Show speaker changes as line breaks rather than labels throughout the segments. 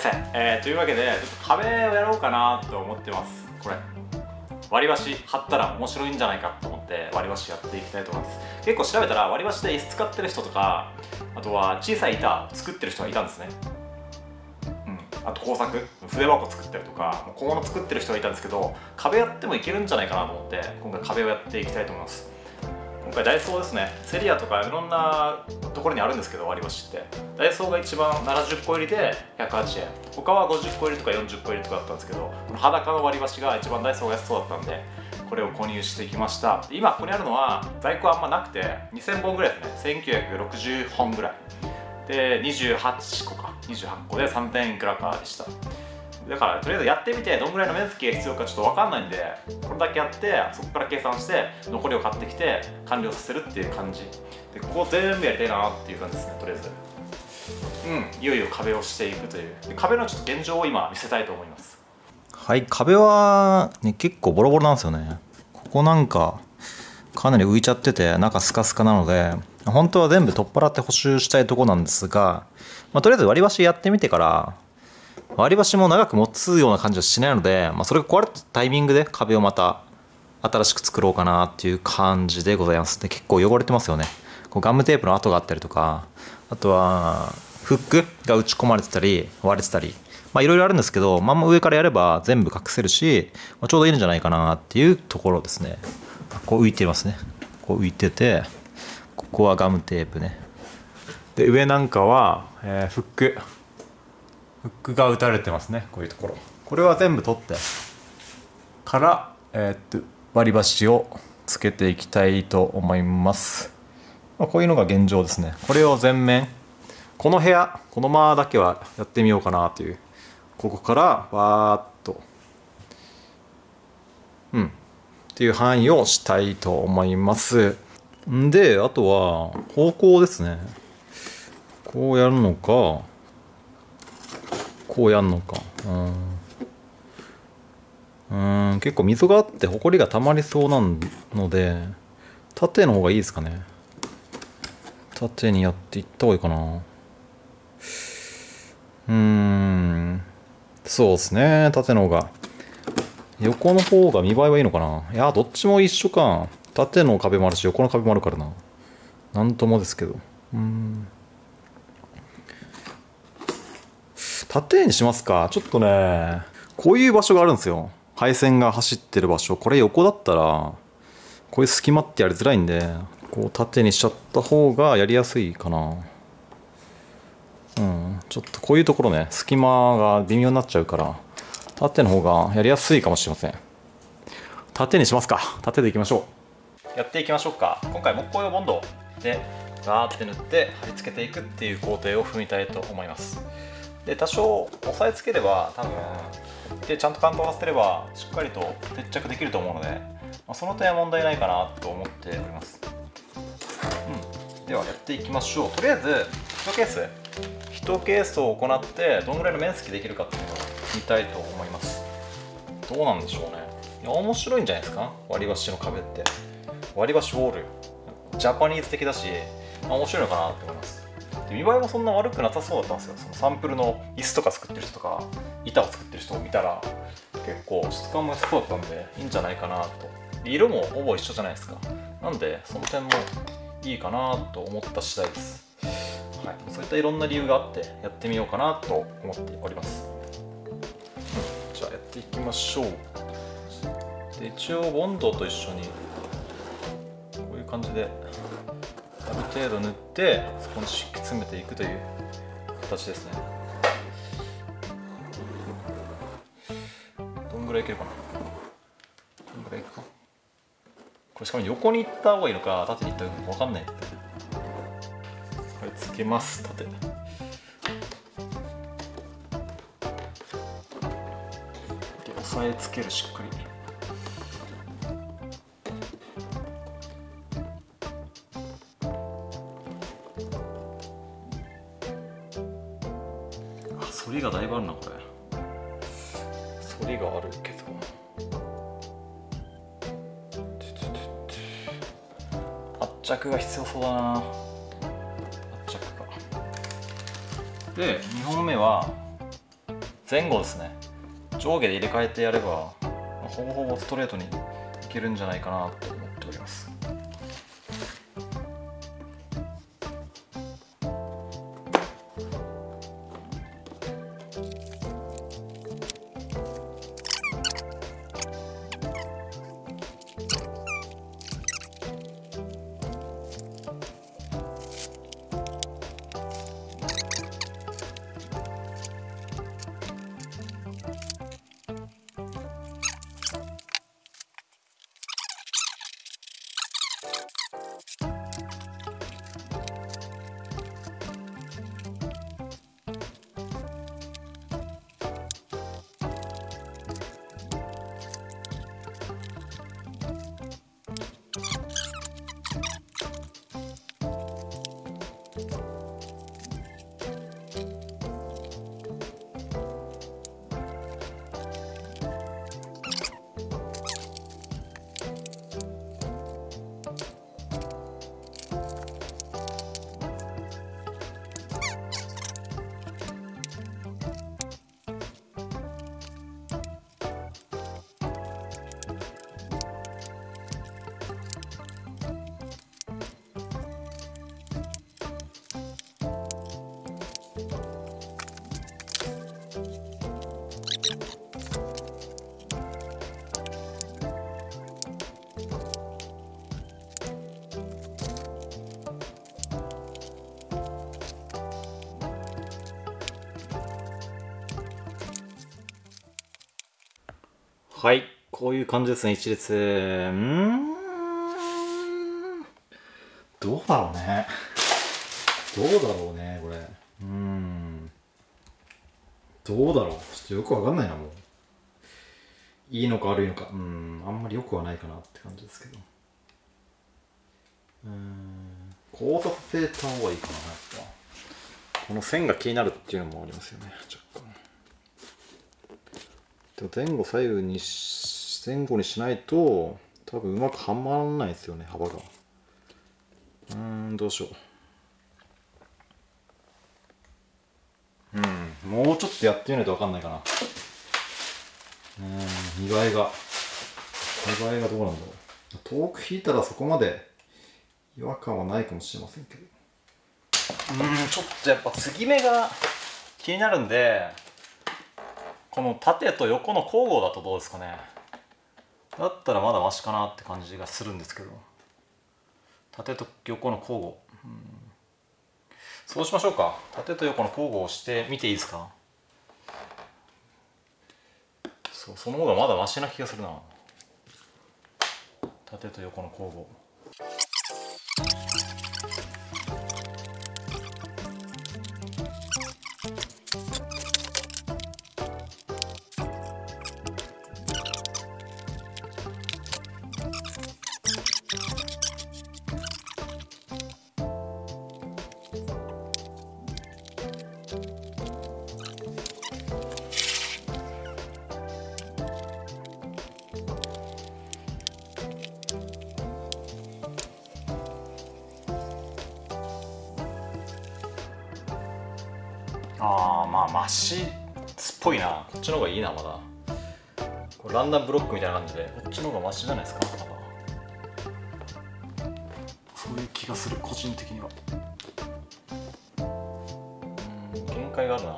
さい、えー、というわけでちょっと壁をやろうかなと思ってます。これ。割り箸貼ったら面白いんじゃないかと思って割り箸やっていきたいと思います。結構調べたら割り箸で椅子使ってる人とかあとは小さい板作ってる人がいたんですね。うん。あと工作。筆箱作ったりとか小物作ってる人がいたんですけど壁やってもいけるんじゃないかなと思って今回壁をやっていきたいと思います。今回ダイソーですね。セリアとかいろんなところにあるんですけど割り箸って。ダイソーが一番70個入りで108円。他は50個入りとか40個入りとかだったんですけどこの裸の割り箸が一番ダイソーが安そうだったんでこれを購入してきました。今ここにあるのは在庫あんまなくて2000本ぐらいですね。1960本ぐらい。で28個か。28個で3000いくらかでした。だからとりあえずやってみてどんぐらいの面積が必要かちょっと分かんないんでこれだけやってそこから計算して残りを買ってきて完了させるっていう感じ。でここ全部やりたいなっていう感じですねとりあえず。うん。いよいよ壁をしていくという。壁のちょっと現状を今見せたいと思います。
はい壁は、ね、結構ボロボロなんですよね。ここなんかかなり浮いちゃってて中スカスカなので本当は全部取っ払って補修したいとこなんですが、まあ、とりあえず割り箸やってみてから割り箸も長く持つような感じはしないので、まあ、それが壊れたタイミングで壁をまた新しく作ろうかなっていう感じでございます。で結構汚れてますよね。こうガムテープの跡があったりとかあとはフックが打ち込まれてたり割れてたりまあいろいろあるんですけどまんま上からやれば全部隠せるし、まあ、ちょうどいいんじゃないかなっていうところですね。こう浮いてますね。こう浮いててここはガムテープね。で上なんかは、えー、フック。フックが打たれてますねこういうところ。これは全部取って。から、えー、っと割り箸をつけていきたいと思います、まあ、こういうのが現状ですね。これを全面この部屋この間だけはやってみようかなという。ここからわーっと。うん。っていう範囲をしたいと思います。んであとは方向ですね。こうやるのかこうやんのか。うん。うん結構溝があってほこりが溜まりそうなので縦の方がいいですかね。縦にやっていった方がいいかな。うん。そうですね。縦の方が。横の方が見栄えはいいのかな。いやどっちも一緒か。縦の壁もあるし横の壁もあるからな。なんともですけど。うん。縦にしますか。ちょっとねこういう場所があるんですよ。配線が走ってる場所。これ横だったらこういう隙間ってやりづらいんでこう縦にしちゃった方がやりやすいかな。うんちょっとこういうところね隙間が微妙になっちゃうから縦の方がやりやすいかもしれません。縦にしますか。縦でいきましょう。やっていきましょうか。今回木工用ボンドでガーって塗って貼り付けていくっていう工程を踏みたいと思います。で多少押さえつければ多分でちゃんと感動させればしっかりと接着できると思うので、まあ、その点は問題ないかなと思っております、うん、ではやっていきましょう。とりあえず1ケース。1ケースを行ってどのぐらいの面積できるかっていうのを見たいと思います。どうなんでしょうね。いや面白いんじゃないですか？割り箸の壁って。割り箸ウォール。ジャパニーズ的だし、まあ、面白いのかなって思います。で見栄えもそんな悪くなさそうだったんですよ。そのサンプルの椅子とか作ってる人とか板を作ってる人を見たら結構質感も良さそうだったんでいいんじゃないかなと。色もほぼ一緒じゃないですか。なんでその点もいいかなと思った次第です、はい、そういったいろんな理由があってやってみようかなと思っております、じゃあやっていきましょう。で一応ボンドと一緒にこういう感じで。ある程度塗ってそこに敷き詰めていくという形ですね。どんぐらいいけるかな。どんぐらいいくか。これしかも横に行った方がいいのか縦に行った方がいいのか分かんないこれつけます縦。押さえつけるしっかり。反りがだいぶあるなこれ反りがあるけど圧着が必要そうだな圧着がで2本目は前後ですね上下で入れ替えてやればほぼほぼストレートにいけるんじゃないかなってはい。こういう感じですね一列うん。どうだろうね。どうだろうねこれ。うん。どうだろう。ちょっとよくわかんないなもう。いいのか悪いのか。うん。あんまりよくはないかなって感じですけど。うん。交差させた方がいいかなやっぱ。この線が気になるっていうのもありますよね若干。前後左右に前後にしないと多分うまくはまらないですよね幅が。うんどうしよう。うんもうちょっとやってみないと分かんないかな。うん見栄えが。見栄えがどうなんだろう。遠く引いたらそこまで違和感はないかもしれませんけど。うんちょっとやっぱ継ぎ目が気になるんでこの縦と横の交互だとどうですかね。だったらまだマシかなって感じがするんですけど。縦と横の交互、うん、そうしましょうか。縦と横の交互をしてみていいですか。そうその方がまだマシな気がするな。縦と横の交互マシっぽいな。こっちの方がいいなまだ。これランダムブロックみたいな感じで。こっちの方がマシじゃないですかまだ。そういう気がする個人的には。うん限界があるな。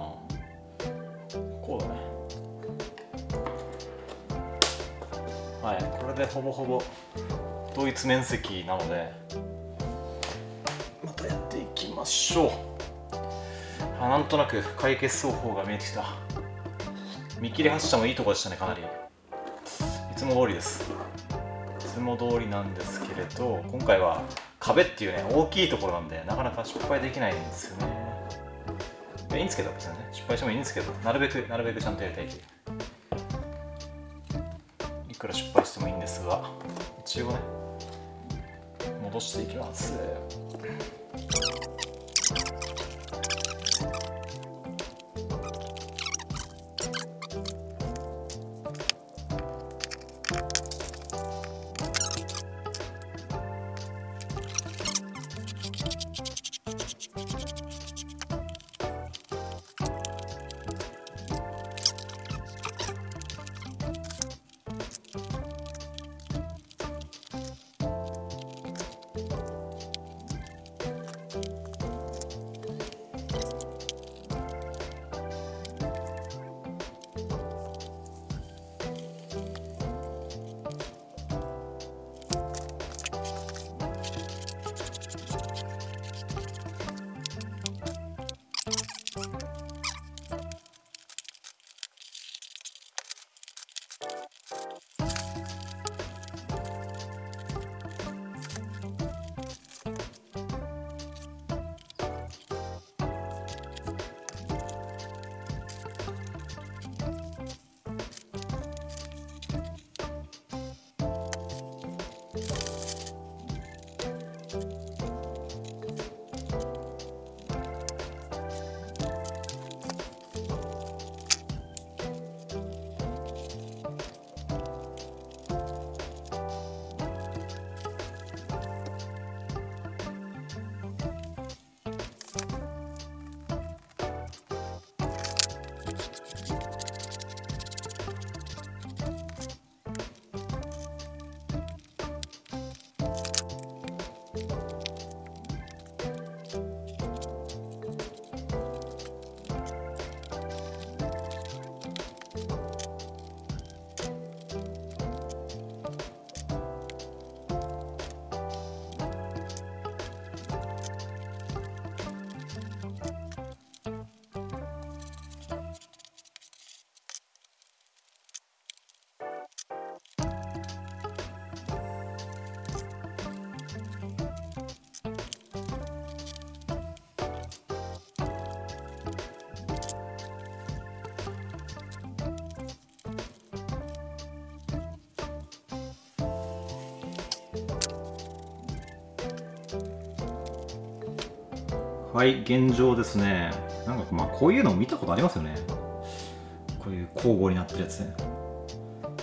こうだね。はいこれでほぼほぼ同一面積なので。またやっていきましょう。あなんとなく解決方法が見えてきた。見切り発車もいいとこでしたねかなり。いつも通りです。いつも通りなんですけれど今回は壁っていうね大きいところなんでなかなか失敗できないんですよね。いいんですけど別にね。失敗してもいいんですけどなるべくなるべくちゃんとやりたいという。いくら失敗してもいいんですが一応ね戻していきます。はい現状ですね。なんかまあこういうの見たことありますよね。こういう交互になってるやつ。ね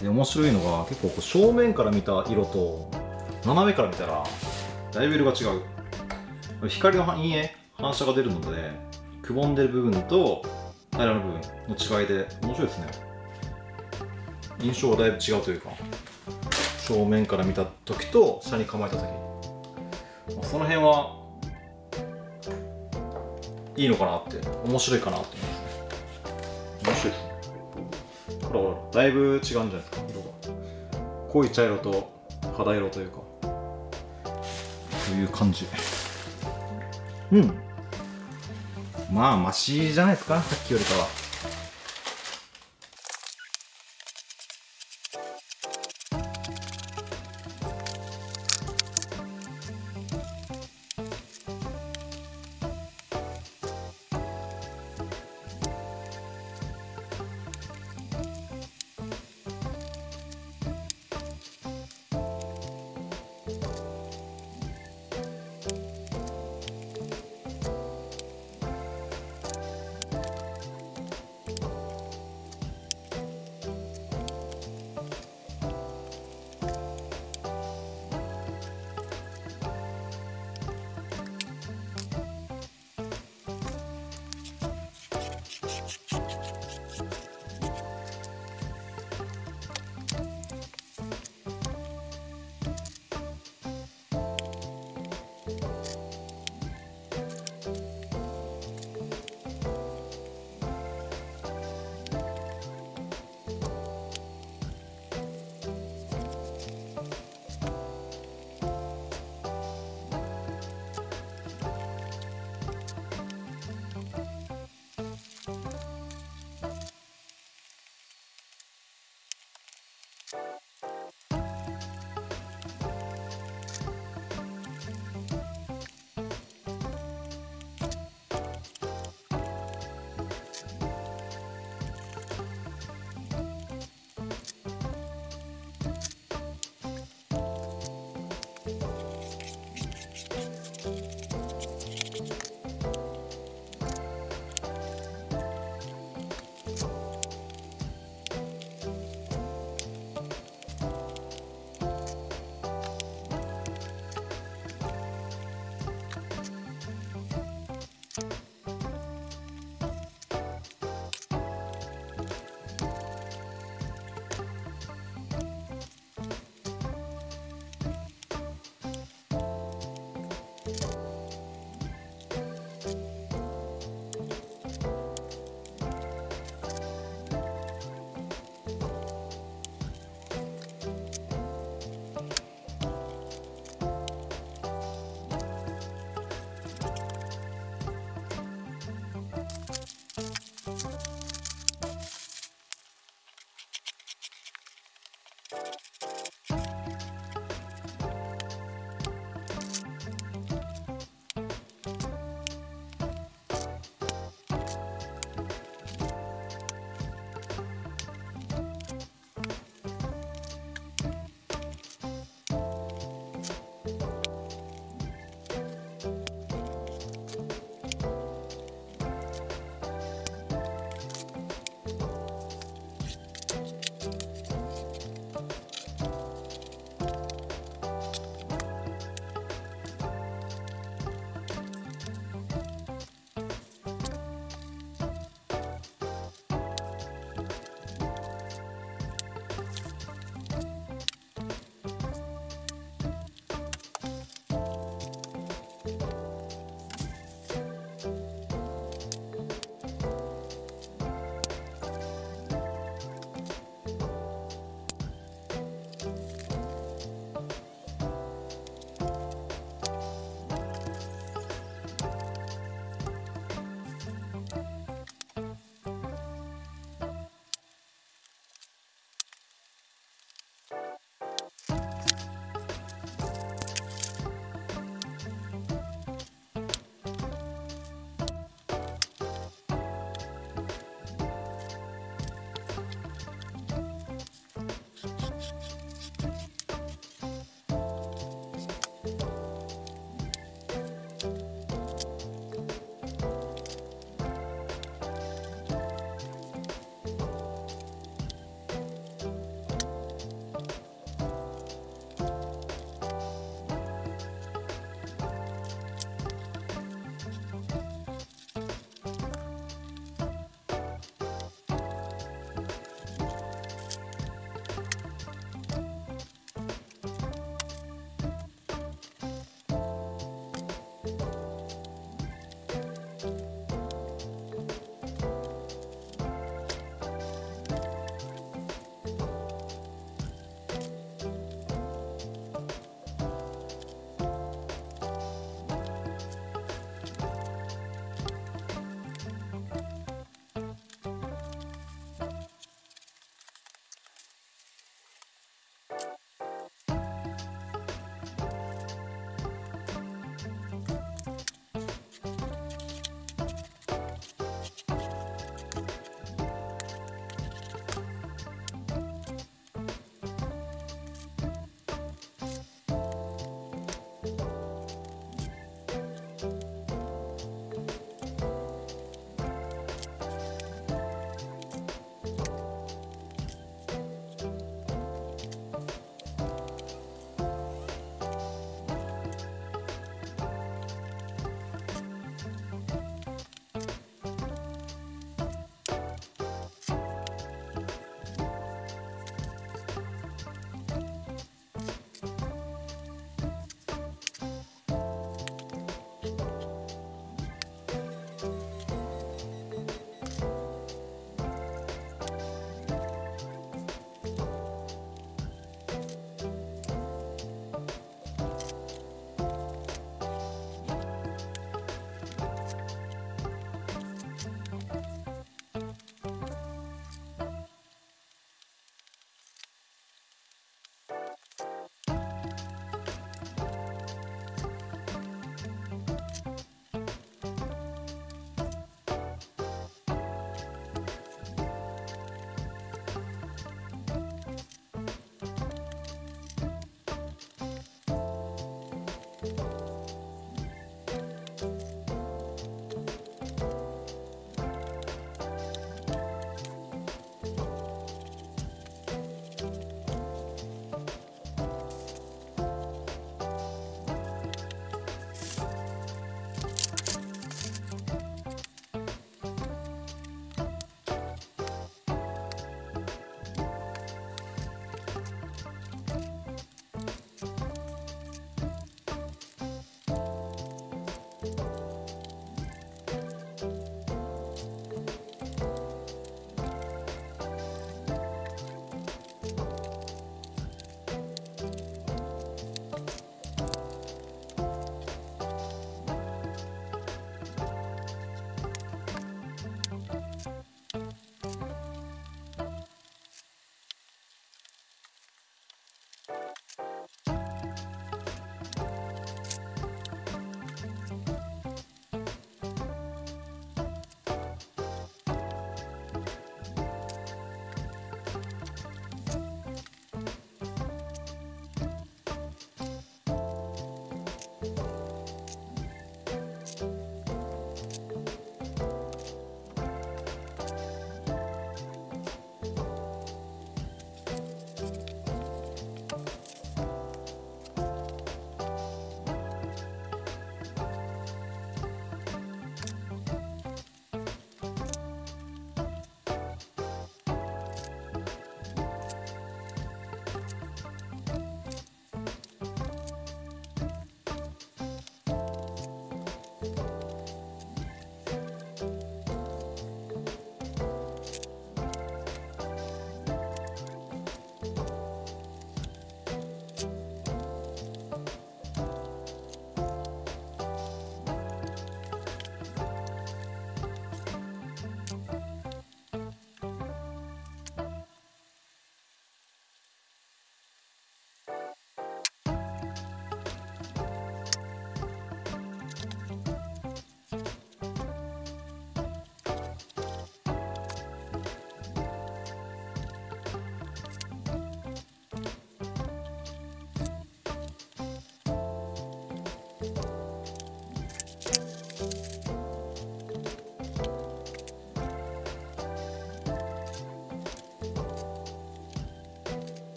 で面白いのが結構こう正面から見た色と斜めから見たらだいぶ色が違う。光の陰影反射が出るのでくぼんでる部分と平らな部分の違いで面白いですね。印象がだいぶ違うというか正面から見た時と下に構えた時。その辺はいいのかなって。面白いかなって。面白いですね。ほらほらだいぶ違うんじゃないですか色が。濃い茶色と肌色というか。という感じ。うん。まあマシじゃないですかさっきよりかは